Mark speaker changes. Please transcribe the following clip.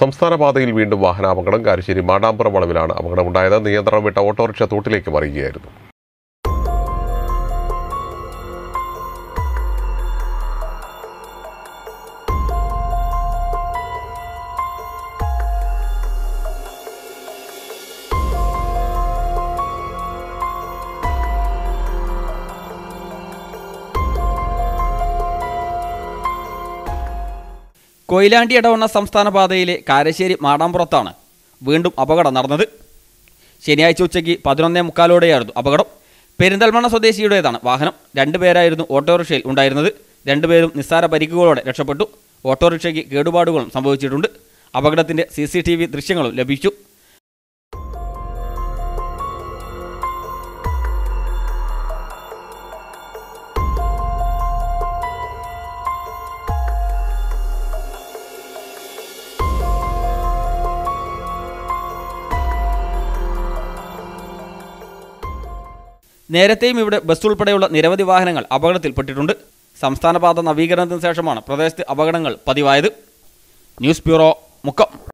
Speaker 1: സംസ്ഥാന പാതയിൽ വീണ്ടും വാഹനാപകടം. കാരശ്ശേരി മാടാമ്പുറം വളവിലാണ് അപകടമുണ്ടായത്. നിയന്ത്രണം വിട്ട ഓട്ടോറിക്ഷ തോട്ടിലേക്ക് മറിയുകയായിരുന്നു.
Speaker 2: കൊയിലാണ്ടി ഇടവണ്ണ സംസ്ഥാന പാതയിലെ കാരശ്ശേരി മാടാമ്പുറത്താണ് വീണ്ടും അപകടം നടന്നത്. ശനിയാഴ്ച ഉച്ചയ്ക്ക് പതിനൊന്നേ മുക്കാലോടെയായിരുന്നു അപകടം. പെരിന്തൽമണ്ണ സ്വദേശിയുടേതാണ് വാഹനം. രണ്ടുപേരായിരുന്നു ഓട്ടോറിക്ഷയിൽ ഉണ്ടായിരുന്നത്. രണ്ടുപേരും നിസ്സാര പരിക്കുകളോടെ രക്ഷപ്പെട്ടു. ഓട്ടോറിക്ഷയ്ക്ക് കേടുപാടുകളും സംഭവിച്ചിട്ടുണ്ട്. അപകടത്തിന്റെ സി സി ടി വി ദൃശ്യങ്ങളും ലഭിച്ചു. നേരത്തെയും ഇവിടെ ബസ് ഉൾപ്പെടെയുള്ള നിരവധി വാഹനങ്ങൾ അപകടത്തിൽപ്പെട്ടിട്ടുണ്ട്. സംസ്ഥാനപാത നവീകരണത്തിന് ശേഷമാണ് പ്രദേശത്ത് അപകടങ്ങൾ പതിവായത്. News bureau Mukkam.